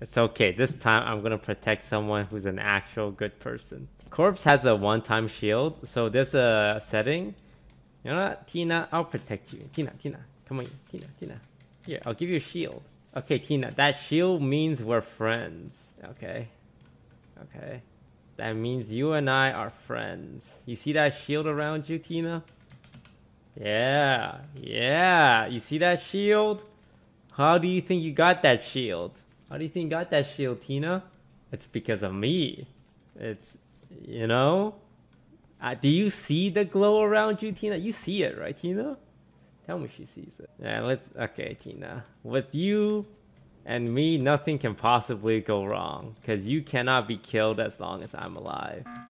It's okay. This time I'm gonna protect someone who's an actual good person. Corpse has a one-time shield, so there's a setting. You know what, Tina? I'll protect you. Tina, Tina, come on, Tina, Tina. Here, I'll give you a shield. Okay, Tina, that shield means we're friends. Okay. Okay. That means you and I are friends. You see that shield around you, Tina? Yeah, yeah. You see that shield? How do you think you got that shield? How do you think got that shield, Tina? It's because of me. It's, you know? Uh, do you see the glow around you, Tina? You see it, right, Tina? Tell me she sees it. Yeah, let's. Okay, Tina. With you and me, nothing can possibly go wrong. Because you cannot be killed as long as I'm alive.